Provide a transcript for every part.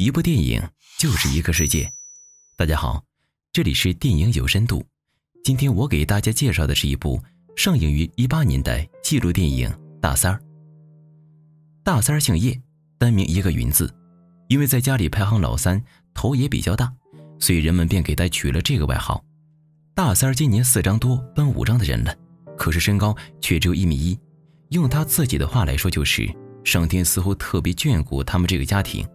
一部电影就是一个世界。大家好，这里是电影有深度。今天我给大家介绍的是一部上映于一八年的纪录电影《大三儿》。大三儿姓叶，单名一个云字，因为在家里排行老三，头也比较大，所以人们便给他取了这个外号。大三儿今年四张多，奔五张的人了，可是身高却只有一米一。用他自己的话来说，就是上天似乎特别眷顾他们这个家庭。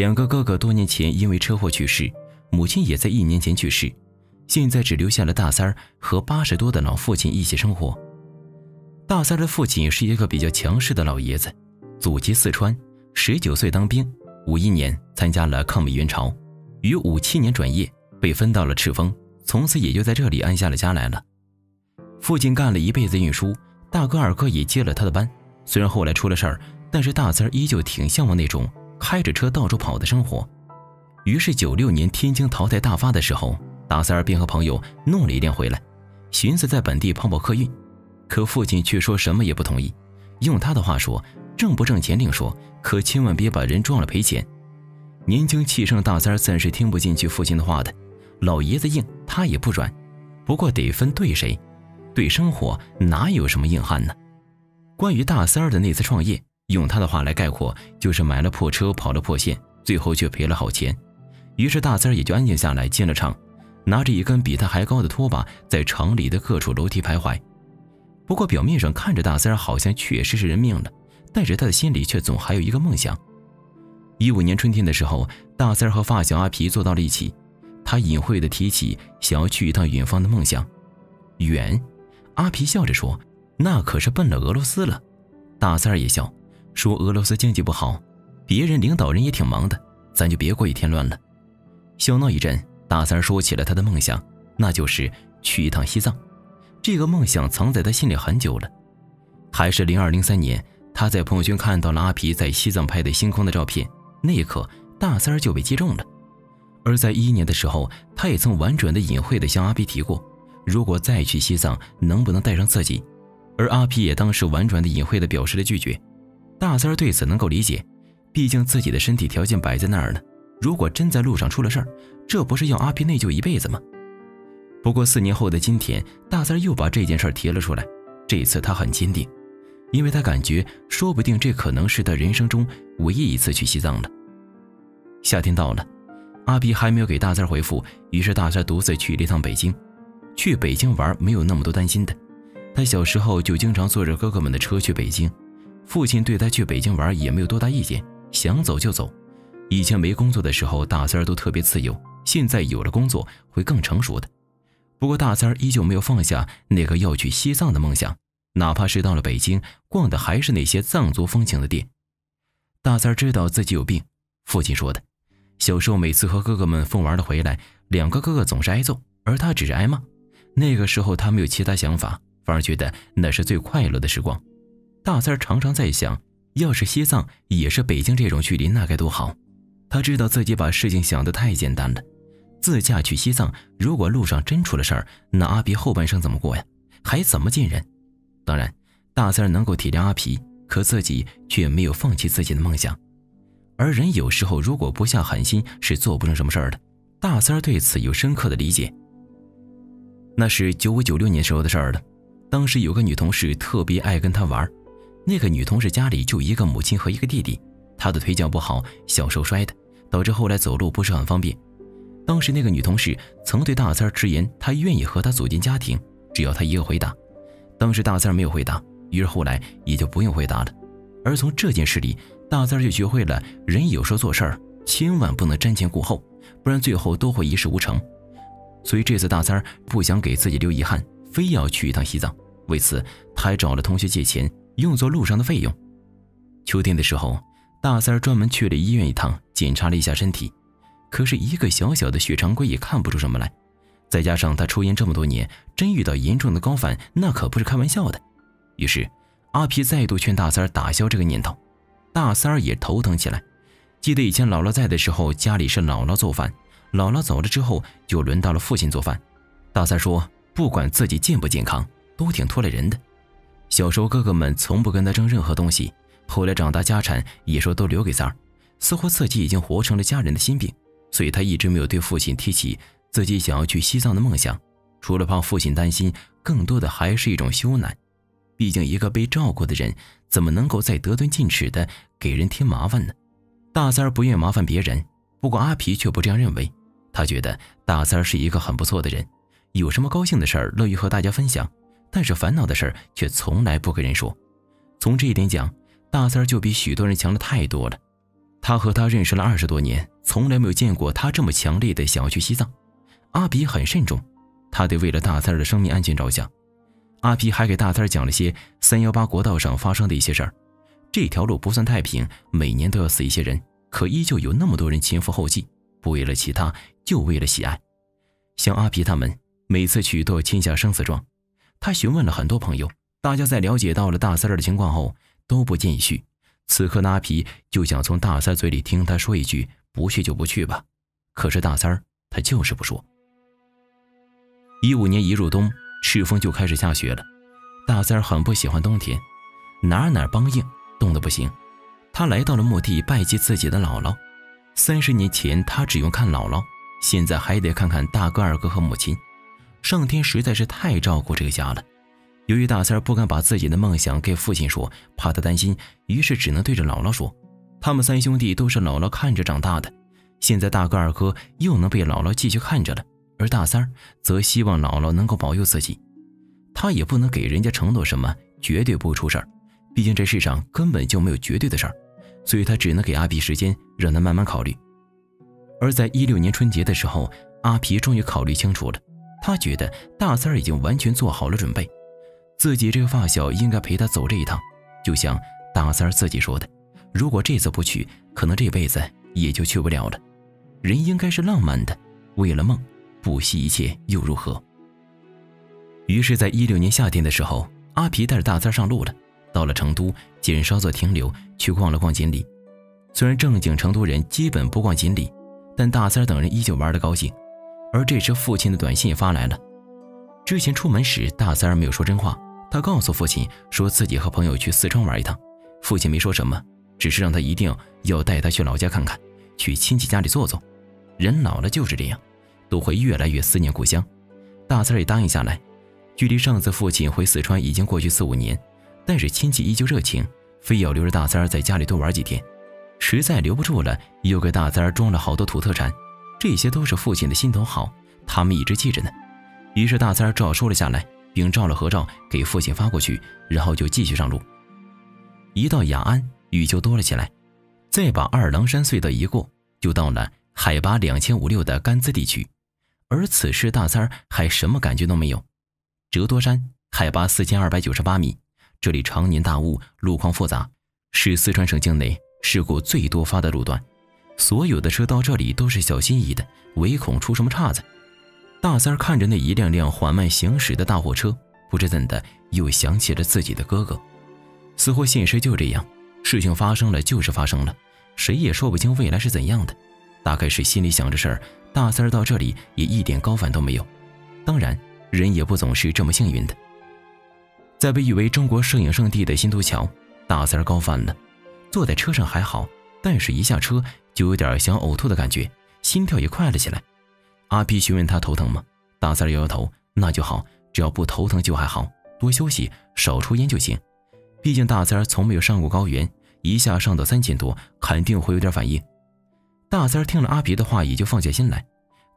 两个哥哥多年前因为车祸去世，母亲也在一年前去世，现在只留下了大三儿和八十多的老父亲一起生活。大三儿的父亲是一个比较强势的老爷子，祖籍四川，十九岁当兵，五一年参加了抗美援朝，于五七年转业，被分到了赤峰，从此也就在这里安下了家来了。父亲干了一辈子运输，大哥二哥也接了他的班，虽然后来出了事儿，但是大三儿依旧挺向往那种。开着车到处跑的生活，于是九六年天津淘汰大发的时候，大三儿便和朋友弄了一辆回来，寻思在本地跑跑客运，可父亲却说什么也不同意。用他的话说：“挣不挣钱另说，可千万别把人撞了赔钱。”年轻气盛的大三儿自然是听不进去父亲的话的，老爷子硬，他也不软。不过得分对谁，对生活哪有什么硬汉呢？关于大三儿的那次创业。用他的话来概括，就是买了破车，跑了破线，最后却赔了好钱。于是大三儿也就安静下来，进了厂，拿着一根比他还高的拖把，在厂里的各处楼梯徘徊。不过表面上看着大三儿好像确实是认命了，但是他的心里却总还有一个梦想。一五年春天的时候，大三儿和发小阿皮坐到了一起，他隐晦地提起想要去一趟远方的梦想。远，阿皮笑着说：“那可是奔了俄罗斯了。”大三儿也笑。说俄罗斯经济不好，别人领导人也挺忙的，咱就别过一天乱了。笑闹一阵，大三说起了他的梦想，那就是去一趟西藏。这个梦想藏在他心里很久了。还是零二零三年，他在朋友圈看到了阿皮在西藏拍的星空的照片，那一刻，大三就被击中了。而在一一年的时候，他也曾婉转的、隐晦的向阿皮提过，如果再去西藏，能不能带上自己？而阿皮也当时婉转的、隐晦的表示了拒绝。大三儿对此能够理解，毕竟自己的身体条件摆在那儿呢。如果真在路上出了事儿，这不是要阿皮内疚一辈子吗？不过四年后的今天，大三儿又把这件事提了出来。这一次他很坚定，因为他感觉说不定这可能是他人生中唯一一次去西藏了。夏天到了，阿皮还没有给大三儿回复，于是大三儿独自去了一趟北京。去北京玩没有那么多担心的，他小时候就经常坐着哥哥们的车去北京。父亲对他去北京玩也没有多大意见，想走就走。以前没工作的时候，大三儿都特别自由，现在有了工作，会更成熟的。不过大三儿依旧没有放下那个要去西藏的梦想，哪怕是到了北京，逛的还是那些藏族风情的店。大三儿知道自己有病，父亲说的。小时候每次和哥哥们疯玩的回来，两个哥哥总是挨揍，而他只是挨骂。那个时候他没有其他想法，反而觉得那是最快乐的时光。大三常常在想，要是西藏也是北京这种距离，那该多好。他知道自己把事情想得太简单了。自驾去西藏，如果路上真出了事儿，那阿皮后半生怎么过呀？还怎么见人？当然，大三能够体谅阿皮，可自己却没有放弃自己的梦想。而人有时候如果不下狠心，是做不成什么事儿的。大三对此有深刻的理解。那是九五九六年时候的事儿了。当时有个女同事特别爱跟他玩儿。那个女同事家里就一个母亲和一个弟弟，她的腿脚不好，小时候摔的，导致后来走路不是很方便。当时那个女同事曾对大三儿直言，她愿意和他组建家庭，只要他一个回答。当时大三儿没有回答，于是后来也就不用回答了。而从这件事里，大三儿就学会了人有时候做事儿千万不能瞻前顾后，不然最后都会一事无成。所以这次大三儿不想给自己留遗憾，非要去一趟西藏。为此，他还找了同学借钱。用作路上的费用。秋天的时候，大三儿专门去了医院一趟，检查了一下身体。可是，一个小小的血常规也看不出什么来。再加上他抽烟这么多年，真遇到严重的高反，那可不是开玩笑的。于是，阿皮再度劝大三儿打消这个念头。大三儿也头疼起来。记得以前姥姥在的时候，家里是姥姥做饭；姥姥走了之后，就轮到了父亲做饭。大三说：“不管自己健不健康，都挺拖累人的。”小时候，哥哥们从不跟他争任何东西。后来长大，家产也说都留给三儿，似乎自己已经活成了家人的心病，所以他一直没有对父亲提起自己想要去西藏的梦想。除了怕父亲担心，更多的还是一种羞赧。毕竟，一个被照顾的人，怎么能够再得寸进尺的给人添麻烦呢？大三儿不愿麻烦别人，不过阿皮却不这样认为。他觉得大三儿是一个很不错的人，有什么高兴的事儿乐于和大家分享，但是烦恼的事儿却从来不跟人说。从这一点讲，大三儿就比许多人强了太多了。他和他认识了二十多年，从来没有见过他这么强烈的想要去西藏。阿比很慎重，他得为了大三儿的生命安全着想。阿皮还给大三儿讲了些三幺八国道上发生的一些事儿。这条路不算太平，每年都要死一些人，可依旧有那么多人前赴后继，不为了其他，就为了喜爱。像阿皮他们每次去都要签下生死状。他询问了很多朋友，大家在了解到了大三儿的情况后都不建议去。此刻的阿皮就想从大三嘴里听他说一句：“不去就不去吧。”可是大三儿他就是不说。一五年一入冬。赤峰就开始下雪了，大三儿很不喜欢冬天，哪哪梆硬，冻得不行。他来到了墓地拜祭自己的姥姥。三十年前他只用看姥姥，现在还得看看大哥、二哥和母亲。上天实在是太照顾这个家了。由于大三儿不敢把自己的梦想给父亲说，怕他担心，于是只能对着姥姥说。他们三兄弟都是姥姥看着长大的，现在大哥、二哥又能被姥姥继续看着了。而大三儿则希望姥姥能够保佑自己，他也不能给人家承诺什么绝对不会出事儿，毕竟这世上根本就没有绝对的事儿，所以他只能给阿皮时间，让他慢慢考虑。而在一六年春节的时候，阿皮终于考虑清楚了，他觉得大三儿已经完全做好了准备，自己这个发小应该陪他走这一趟，就像大三儿自己说的，如果这次不去，可能这辈子也就去不了了。人应该是浪漫的，为了梦。不惜一切又如何？于是，在一六年夏天的时候，阿皮带着大三上路了。到了成都，见稍作停留，去逛了逛锦里。虽然正经成都人基本不逛锦里，但大三等人依旧玩得高兴。而这时，父亲的短信也发来了。之前出门时，大三儿没有说真话，他告诉父亲说自己和朋友去四川玩一趟。父亲没说什么，只是让他一定要带他去老家看看，去亲戚家里坐坐。人老了就是这样。都会越来越思念故乡，大三儿也答应下来。距离上次父亲回四川已经过去四五年，但是亲戚依旧热情，非要留着大三儿在家里多玩几天。实在留不住了，又给大三儿装了好多土特产，这些都是父亲的心头好，他们一直记着呢。于是大三儿照收了下来，并照了合照给父亲发过去，然后就继续上路。一到雅安，雨就多了起来，再把二郎山隧道一过，就到了海拔两千五六的甘孜地区。而此时大三儿还什么感觉都没有。折多山海拔四千二百九十八米，这里常年大雾，路况复杂，是四川省境内事故最多发的路段。所有的车到这里都是小心翼翼的，唯恐出什么岔子。大三儿看着那一辆辆缓慢行驶的大货车，不知怎的又想起了自己的哥哥。似乎现实就这样，事情发生了就是发生了，谁也说不清未来是怎样的。大概是心里想着事儿。大三儿到这里也一点高反都没有，当然，人也不总是这么幸运的。在被誉为中国摄影圣地的新都桥，大三儿高反了。坐在车上还好，但是一下车就有点想呕吐的感觉，心跳也快了起来。阿皮询问他头疼吗？大三儿摇摇头，那就好，只要不头疼就还好，多休息，少抽烟就行。毕竟大三儿从没有上过高原，一下上到三千多，肯定会有点反应。大三儿听了阿皮的话，也就放下心来。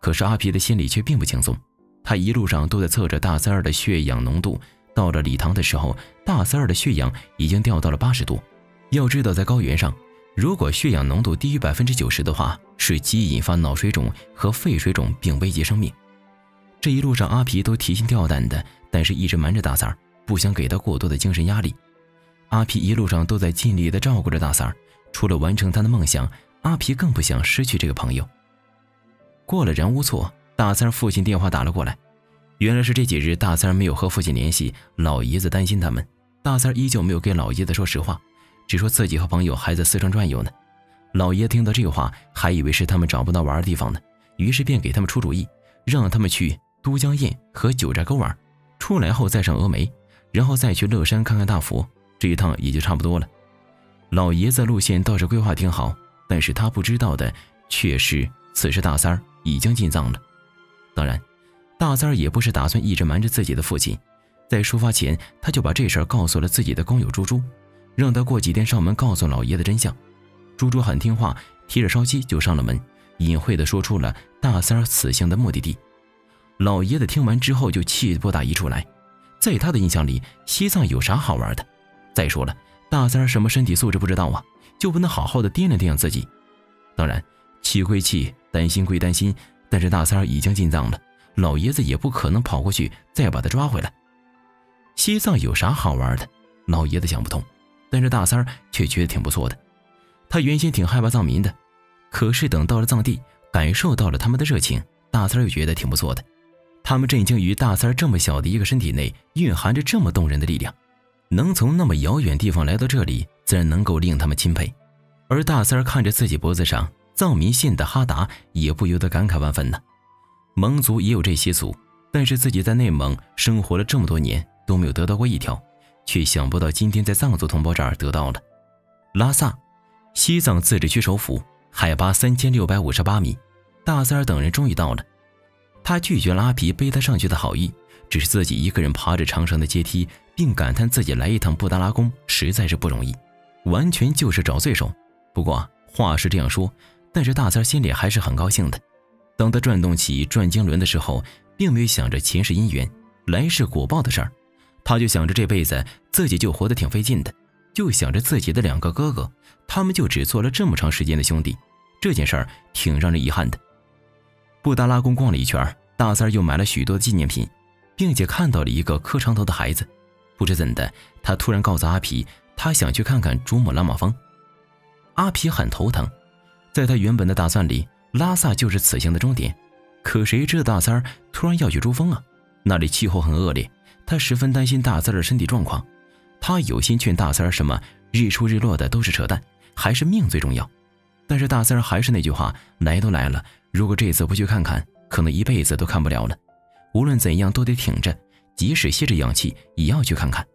可是阿皮的心里却并不轻松，他一路上都在测着大三儿的血氧浓度。到了礼堂的时候，大三儿的血氧已经掉到了八十多。要知道，在高原上，如果血氧浓度低于百分之九十的话，是极易引发脑水肿和肺水肿，并危及生命。这一路上，阿皮都提心吊胆的，但是一直瞒着大三儿，不想给他过多的精神压力。阿皮一路上都在尽力的照顾着大三儿，除了完成他的梦想。阿皮更不想失去这个朋友。过了人无错，大三父亲电话打了过来，原来是这几日大三没有和父亲联系，老爷子担心他们。大三依旧没有给老爷子说实话，只说自己和朋友还在四川转悠呢。老爷听到这话，还以为是他们找不到玩的地方呢，于是便给他们出主意，让他们去都江堰和九寨沟玩，出来后再上峨眉，然后再去乐山看看大佛，这一趟也就差不多了。老爷子路线倒是规划挺好。但是他不知道的却是，此时大三儿已经进藏了。当然，大三儿也不是打算一直瞒着自己的父亲，在出发前，他就把这事儿告诉了自己的工友猪猪，让他过几天上门告诉老爷的真相。猪猪很听话，提着烧鸡就上了门，隐晦地说出了大三儿此行的目的地。老爷子听完之后就气不打一处来，在他的印象里，西藏有啥好玩的？再说了，大三儿什么身体素质不知道啊？就不能好好的掂量掂量自己？当然，气归气，担心归担心，但是大三儿已经进藏了，老爷子也不可能跑过去再把他抓回来。西藏有啥好玩的？老爷子想不通，但是大三儿却觉得挺不错的。他原先挺害怕藏民的，可是等到了藏地，感受到了他们的热情，大三儿又觉得挺不错的。他们震惊于大三儿这么小的一个身体内蕴含着这么动人的力量。能从那么遥远地方来到这里，自然能够令他们钦佩。而大三儿看着自己脖子上藏民信的哈达，也不由得感慨万分呢。蒙族也有这习俗，但是自己在内蒙生活了这么多年都没有得到过一条，却想不到今天在藏族同胞这儿得到了。拉萨，西藏自治区首府，海拔三千六百五十八米。大三儿等人终于到了，他拒绝拉皮背他上去的好意，只是自己一个人爬着长长的阶梯。并感叹自己来一趟布达拉宫实在是不容易，完全就是找罪受。不过话是这样说，但是大三儿心里还是很高兴的。当他转动起转经轮的时候，并没有想着前世姻缘、来世果报的事儿，他就想着这辈子自己就活得挺费劲的，就想着自己的两个哥哥，他们就只做了这么长时间的兄弟，这件事儿挺让人遗憾的。布达拉宫逛了一圈，大三又买了许多纪念品，并且看到了一个磕长头的孩子。不知怎的，他突然告诉阿皮，他想去看看珠穆朗玛峰。阿皮很头疼，在他原本的打算里，拉萨就是此行的终点。可谁知道大三儿突然要去珠峰啊？那里气候很恶劣，他十分担心大三儿的身体状况。他有心劝大三儿什么日出日落的都是扯淡，还是命最重要。但是大三儿还是那句话，来都来了，如果这次不去看看，可能一辈子都看不了了。无论怎样，都得挺着。即使吸着氧气，也要去看看。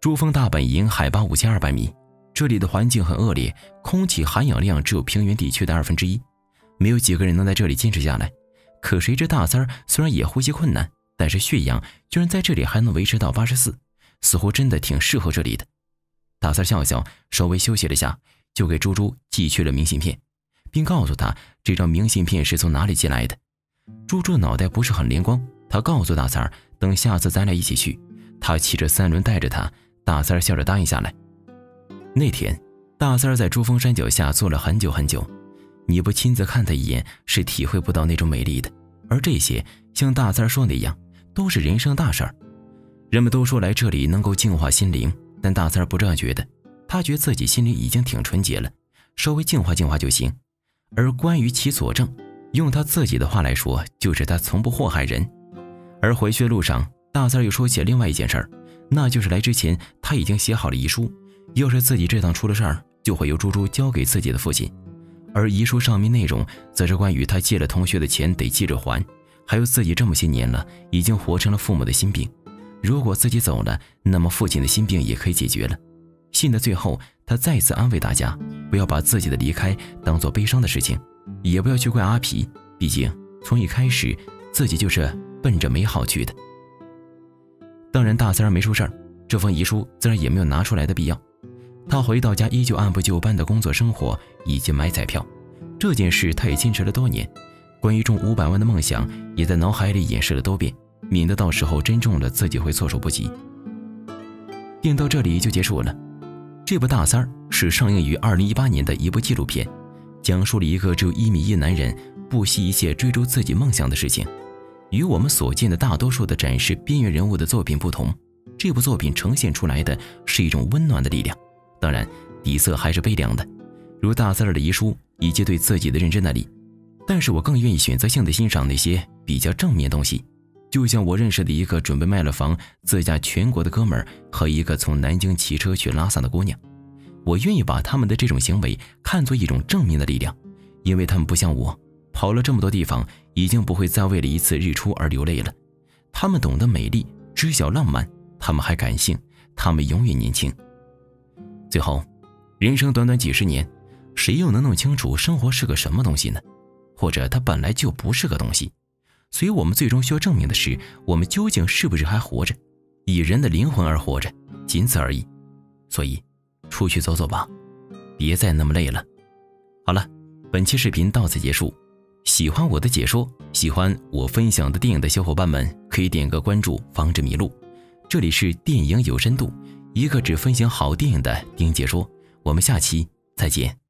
珠峰大本营海拔五千二百米，这里的环境很恶劣，空气含氧量只有平原地区的二分之一，没有几个人能在这里坚持下来。可谁知大三儿虽然也呼吸困难，但是血氧居然在这里还能维持到八十四，似乎真的挺适合这里的。大三笑笑，稍微休息了下，就给猪猪寄去了明信片，并告诉他这张明信片是从哪里寄来的。猪猪脑袋不是很灵光。他告诉大三儿，等下次咱俩一起去。他骑着三轮带着他，大三儿笑着答应下来。那天，大三儿在珠峰山脚下坐了很久很久。你不亲自看他一眼，是体会不到那种美丽的。而这些，像大三儿说那样，都是人生大事儿。人们都说来这里能够净化心灵，但大三不这样觉得。他觉得自己心里已经挺纯洁了，稍微净化净化就行。而关于其佐证，用他自己的话来说，就是他从不祸害人。而回去的路上，大三又说起另外一件事儿，那就是来之前他已经写好了遗书，要是自己这趟出了事儿，就会由猪猪交给自己的父亲。而遗书上面内容，则是关于他借了同学的钱得记着还，还有自己这么些年了，已经活成了父母的心病。如果自己走了，那么父亲的心病也可以解决了。信的最后，他再次安慰大家，不要把自己的离开当做悲伤的事情，也不要去怪阿皮，毕竟从一开始自己就是。奔着美好去的，当然大三儿没出事儿，这封遗书自然也没有拿出来的必要。他回到家，依旧按部就班的工作生活以及买彩票。这件事他也坚持了多年，关于中五百万的梦想也在脑海里演示了多遍，免得到时候真中了自己会措手不及。电影到这里就结束了。这部大三儿是上映于二零一八年的一部纪录片，讲述了一个只有一米一男人不惜一切追逐自己梦想的事情。与我们所见的大多数的展示边缘人物的作品不同，这部作品呈现出来的是一种温暖的力量，当然底色还是悲凉的，如大三儿的遗书以及对自己的认真那里。但是我更愿意选择性的欣赏那些比较正面东西，就像我认识的一个准备卖了房自驾全国的哥们儿和一个从南京骑车去拉萨的姑娘，我愿意把他们的这种行为看作一种正面的力量，因为他们不像我。跑了这么多地方，已经不会再为了一次日出而流泪了。他们懂得美丽，知晓浪漫，他们还感性，他们永远年轻。最后，人生短短几十年，谁又能弄清楚生活是个什么东西呢？或者它本来就不是个东西？所以我们最终需要证明的是，我们究竟是不是还活着，以人的灵魂而活着，仅此而已。所以，出去走走吧，别再那么累了。好了，本期视频到此结束。喜欢我的解说，喜欢我分享的电影的小伙伴们，可以点个关注，防止迷路。这里是电影有深度，一个只分享好电影的电影解说。我们下期再见。